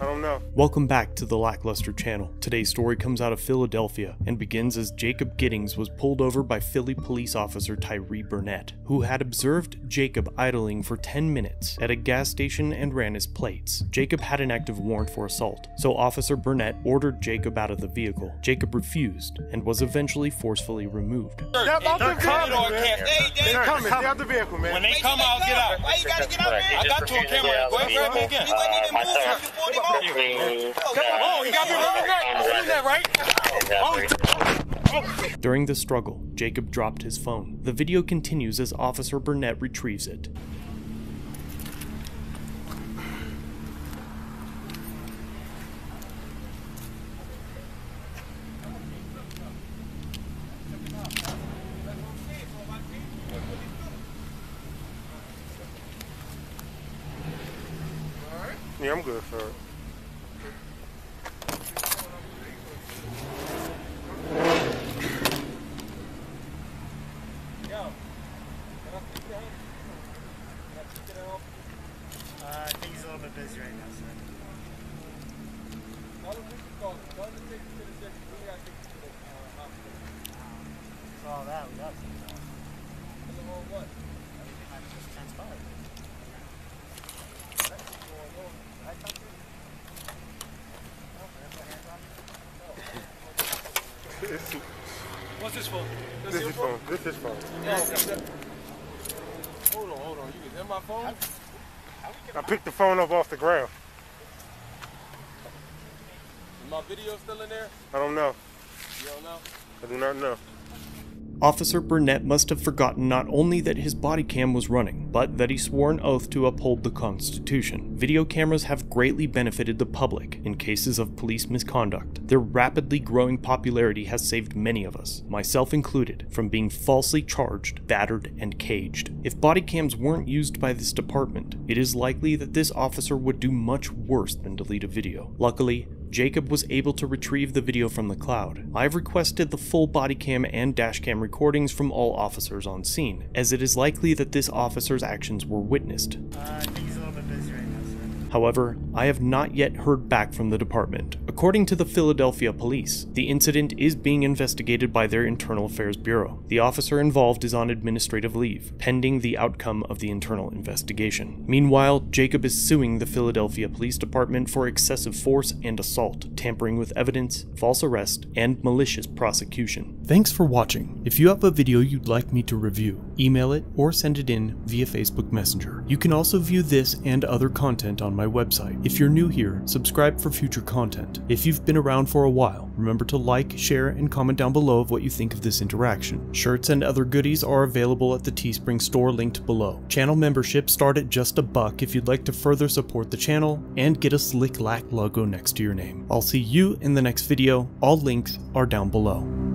I don't know. Welcome back to the Lackluster channel. Today's story comes out of Philadelphia and begins as Jacob Giddings was pulled over by Philly police officer Tyree Burnett, who had observed Jacob idling for 10 minutes at a gas station and ran his plates. Jacob had an active warrant for assault, so Officer Burnett ordered Jacob out of the vehicle. Jacob refused and was eventually forcefully removed. Yep, I'm They're coming, coming, man. man. They- they- They're coming. Stay out the vehicle, man. When they come out, get out. Why you gotta get out, man? I got you on camera. Go ahead, grab me again. He wasn't even moving. You During the struggle, Jacob dropped his phone. The video continues as Officer Burnett retrieves it. Yeah, I'm good, sir. Uh, I think he's a little bit busy right now, sir. So all um, that, we got some. Everything that just transpired. This, What's this for? this is phone. This is phone. Hold on, hold on. You is that my phone? I picked the phone up off the ground. Is my video still in there? I don't know. You don't know? I do not know. Officer Burnett must have forgotten not only that his body cam was running, but that he swore an oath to uphold the Constitution. Video cameras have greatly benefited the public in cases of police misconduct. Their rapidly growing popularity has saved many of us, myself included, from being falsely charged, battered, and caged. If body cams weren't used by this department, it is likely that this officer would do much worse than delete a video. Luckily, Jacob was able to retrieve the video from the cloud. I've requested the full body cam and dash cam recordings from all officers on scene, as it is likely that this officer's actions were witnessed. Uh, However, I have not yet heard back from the department. According to the Philadelphia police, the incident is being investigated by their Internal Affairs Bureau. The officer involved is on administrative leave, pending the outcome of the internal investigation. Meanwhile, Jacob is suing the Philadelphia Police Department for excessive force and assault, tampering with evidence, false arrest, and malicious prosecution. Thanks for watching. If you have a video you'd like me to review, email it or send it in via Facebook Messenger. You can also view this and other content on my website. If you're new here, subscribe for future content. If you've been around for a while, remember to like, share, and comment down below of what you think of this interaction. Shirts and other goodies are available at the Teespring store linked below. Channel membership start at just a buck if you'd like to further support the channel and get a slick lack logo next to your name. I'll see you in the next video. All links are down below.